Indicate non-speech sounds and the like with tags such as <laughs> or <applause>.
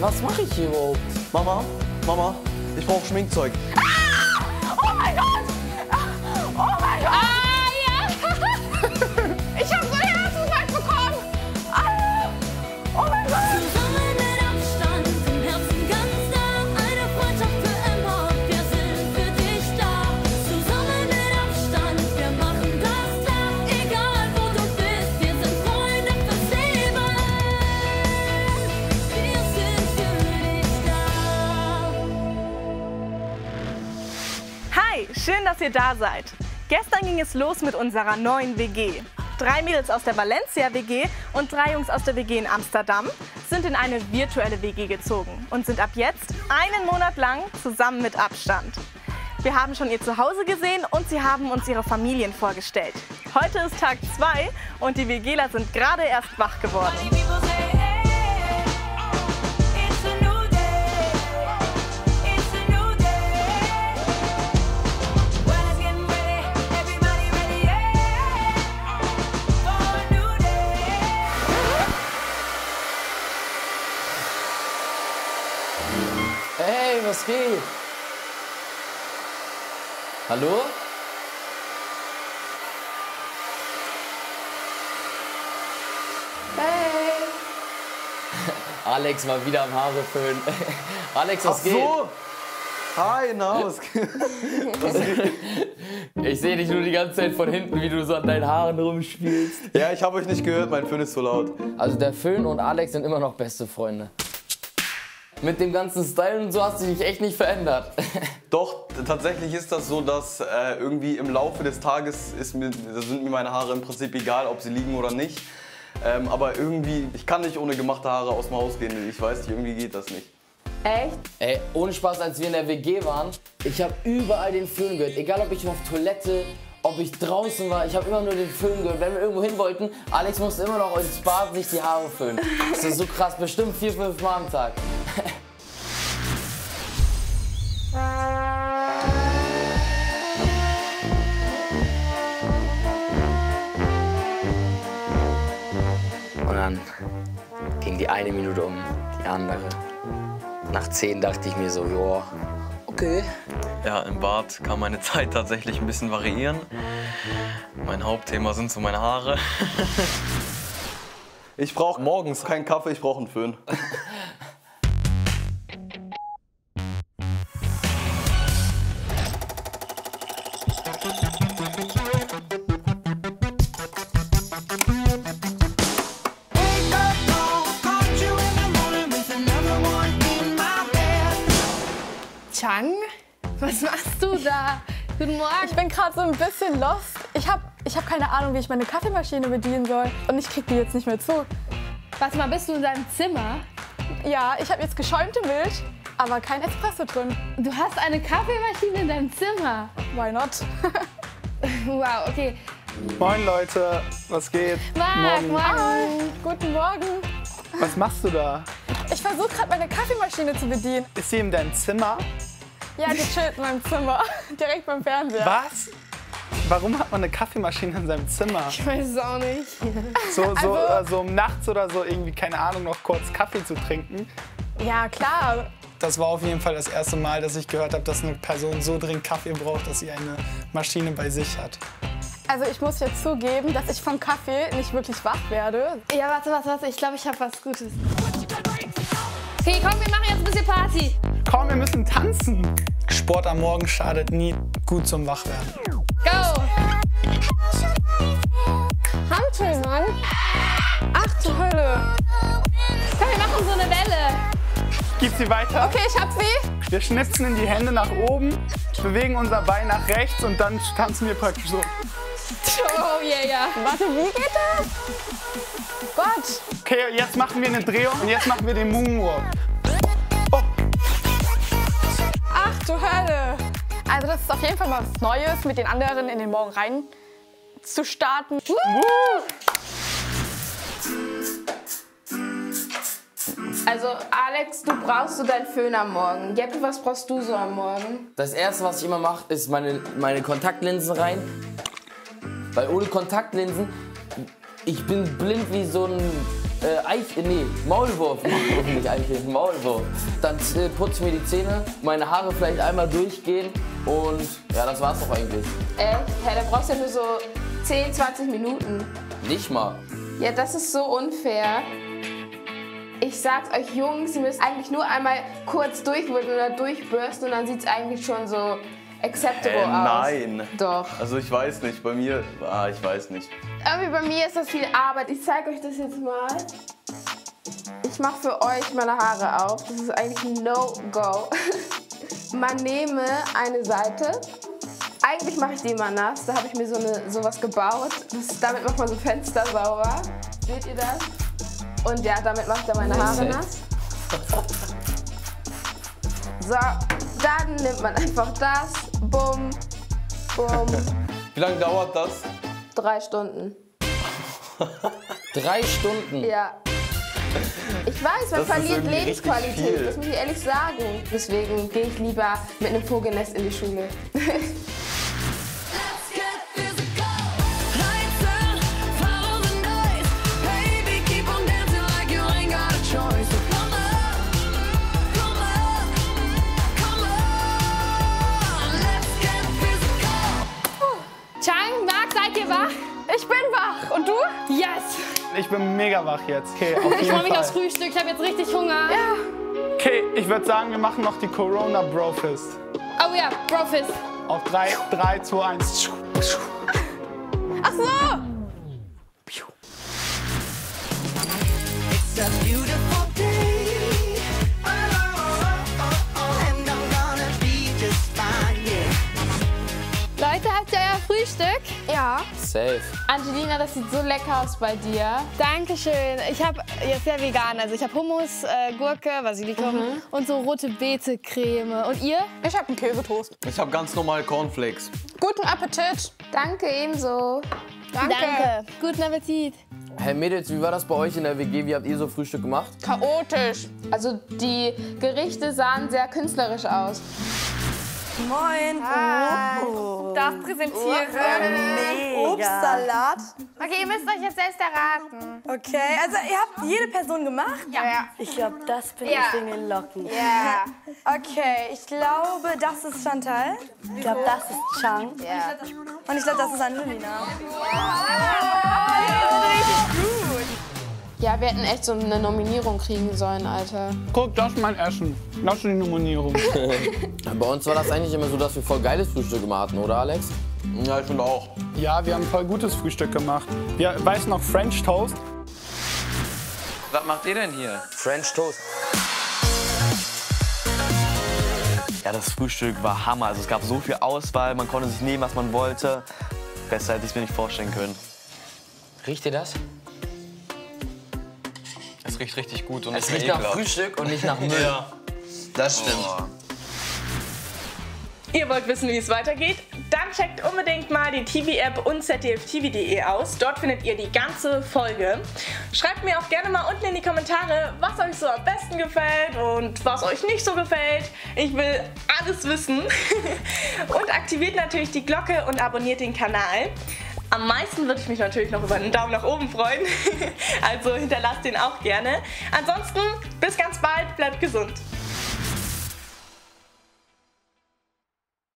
was mache ich hier überhaupt? Mama, Mama, ich brauche Schminkzeug. Oh schön, dass ihr da seid. Gestern ging es los mit unserer neuen WG. Drei Mädels aus der Valencia WG und drei Jungs aus der WG in Amsterdam sind in eine virtuelle WG gezogen und sind ab jetzt einen Monat lang zusammen mit Abstand. Wir haben schon ihr Zuhause gesehen und sie haben uns ihre Familien vorgestellt. Heute ist Tag 2 und die WGler sind gerade erst wach geworden. Hallo? Hey! <laughs> Alex mal wieder am Haare föhnen. <laughs> Alex, was Ach geht? so. Hi, na? <laughs> Ich sehe dich nur die ganze Zeit von hinten, wie du so an deinen Haaren rumspielst. Ja, ich habe euch nicht gehört, mein Föhn ist zu laut. Also der Föhn und Alex sind immer noch beste Freunde. Mit dem ganzen Style und so hast du dich echt nicht verändert. <laughs> Doch, tatsächlich ist das so, dass äh, irgendwie im Laufe des Tages ist mir, sind mir meine Haare im Prinzip egal, ob sie liegen oder nicht. Ähm, aber irgendwie, ich kann nicht ohne gemachte Haare aus dem Haus gehen. Ich weiß nicht, irgendwie geht das nicht. Echt? Ey, ohne Spaß, als wir in der WG waren, ich habe überall den Föhn gehört. Egal, ob ich auf Toilette, ob ich draußen war, ich habe immer nur den Föhn gehört. Wenn wir irgendwo hin wollten, Alex musste immer noch ins Bad sich die Haare föhnen. Das ist so krass, bestimmt vier, fünf Mal am Tag. Und dann ging die eine Minute um die andere. Nach zehn dachte ich mir so, ja, okay. Ja, im Bad kann meine <laughs> Zeit tatsächlich ein bisschen variieren. Mein Hauptthema sind so meine Haare. Ich brauche morgens keinen Kaffee, ich brauche einen Föhn. <laughs> Chang? Was machst du da? Guten Morgen. Ich bin gerade so ein bisschen lost. Ich habe ich hab keine Ahnung, wie ich meine Kaffeemaschine bedienen soll. Und ich krieg die jetzt nicht mehr zu. Warte mal, bist du in deinem Zimmer? Ja, ich habe jetzt geschäumte Milch, aber kein Espresso drin. Du hast eine Kaffeemaschine in deinem Zimmer. Why not? <laughs> Wow, okay. Moin Leute, was geht? Marc, Morgen. morgen. Guten Morgen. Was machst du da? Ich versuche gerade meine Kaffeemaschine zu bedienen. Ist sie in deinem Zimmer? Ja, die chillt in meinem Zimmer. <laughs> Direkt beim Fernseher. Was? Warum hat man eine Kaffeemaschine in seinem Zimmer? Ich weiß es auch nicht. So, so, Also- äh, so um nachts oder so irgendwie, keine Ahnung, noch kurz Kaffee zu trinken. Ja, klar. Das war auf jeden Fall das erste Mal, dass ich gehört habe, dass eine Person so dringend Kaffee braucht, dass sie eine Maschine bei sich hat. Also ich muss jetzt zugeben, dass ich vom Kaffee nicht wirklich wach werde. Ja, warte, warte, warte. Ich glaube, ich habe was Gutes. Okay, komm, wir machen jetzt ein bisschen Party. Komm, wir müssen tanzen. Sport am Morgen schadet nie gut zum Wachwerden. Go! Hantel, Mann. Ach du Hölle. Komm, wir machen so eine Welle. Gib sie weiter. Okay, ich hab sie. Wir schnipsen in die Hände nach oben, bewegen unser Bein nach rechts und dann tanzen wir praktisch so. Oh, yeah, ja. Warte, wie geht das? Gott. Okay, jetzt machen wir eine Drehung und jetzt machen wir den Moonwalk. Du Hölle. Also das ist auf jeden Fall mal was Neues, mit den anderen in den Morgen rein zu starten. Also, Alex, du brauchst so deinen Föhn am Morgen. Jeppe, was brauchst du so am Morgen? Das erste, was ich immer mache, ist meine, meine Kontaktlinsen rein. Weil ohne Kontaktlinsen, ich bin blind wie so ein äh, Eich, nee, Maulwurf, Maulwurf nicht eincremen, Maulwurf. Dann äh, putze ich mir die Zähne, meine Haare vielleicht einmal durchgehen und ja, das war's doch eigentlich. Echt? Hä, da brauchst du ja nur so 10, 20 Minuten. Nicht mal. Ja, das ist so unfair. Ich sag's euch Jungs, ihr müsst eigentlich nur einmal kurz durchwürden oder durchbürsten und dann sieht's eigentlich schon so acceptable Äh, aus. nein. Doch. Also ich weiß nicht, bei mir, ah, ich weiß nicht. Irgendwie bei mir ist das viel Arbeit. Ich zeige euch das jetzt mal. Ich mache für euch meine Haare auf. Das ist eigentlich ein No-Go. <laughs> Man nehme eine Seite. Eigentlich mache ich die immer nass. Da habe ich mir so eine, sowas gebaut. Das, damit macht man so Fenster sauber. Seht ihr das? Und ja, damit ich dann meine Haare nass. So, dann nimmt man einfach das. Bumm, bumm. <laughs> Wie lange dauert das? Drei Stunden. <laughs> Drei Stunden. Ja. Ich weiß, man Das ist verliert Lebensqualität, viel. das muss ich ehrlich sagen. Deswegen gehe ich lieber mit einem Vogelnest in die Schule. <laughs> Ich bin wach. Und du? Yes! Ich bin mega wach jetzt. Okay, auf Ich freue mich aufs. Frühstück. Ich habe jetzt richtig Hunger. Okay, ich würde sagen, wir machen noch die Corona Brofist. Oh ja, Brofist. Auf 3, 3, 2, 1. Ach so! It's a beautiful Frühstück? Ja. Safe. Angelina, das sieht so lecker aus bei dir. Dankeschön. Ich habe jetzt sehr vegan. Also ich habe Hummus, äh, Gurke, Basilikum und so rote Beete-Creme. Und ihr? Ich habe einen Käsetoast. Ich habe ganz normal Cornflakes. Guten Appetit. Danke ebenso. Danke. Guten Appetit. Hey Mädels, wie war das bei euch in der WG? Wie habt ihr so Frühstück gemacht? Chaotisch. Also die Gerichte sahen sehr künstlerisch aus. Moin. Das präsentieren. Obstsalat. Okay, ihr müsst euch jetzt selbst erraten. Okay, also ihr habt jede Person gemacht? Ja. Ich glaube, das bin Ja. ich wegen den Locken. Ja. Okay, ich glaube, das ist Chantal. Ich glaube, das ist Chang. Ja. Und ich glaube, das ist Angelina. Ja, wir hätten echt so eine Nominierung kriegen sollen, Alter. Guck, das ist mein Essen. Das ist die Nominierung. <laughs> Bei uns war das eigentlich immer so, dass wir voll geiles Frühstück immer hatten, oder Alex? Ja, ich finde auch. Ja, wir haben voll gutes Frühstück gemacht. Ja, weißt du noch French Toast? Was macht ihr denn hier? French Toast. Ja, das Frühstück war Hammer. Also es gab so viel Auswahl, man konnte sich nehmen, was man wollte. Besser hätte ich es mir nicht vorstellen können. Riecht ihr das? Es riecht richtig gut und Es ist riecht nach ekelhaft. Frühstück und nicht nach Müll. Ja, Das stimmt. Ihr wollt wissen, wie es weitergeht? Dann checkt unbedingt mal die TV-App und zdftv.de aus. Dort findet ihr die ganze Folge. Schreibt mir auch gerne mal unten in die Kommentare, was euch so am besten gefällt und was euch nicht so gefällt. Ich will alles wissen. <laughs> und aktiviert natürlich die Glocke und abonniert den Kanal. Am meisten würde ich mich natürlich noch über einen Daumen nach oben freuen. <laughs> also hinterlasst den auch gerne. Ansonsten bis ganz bald, bleibt gesund.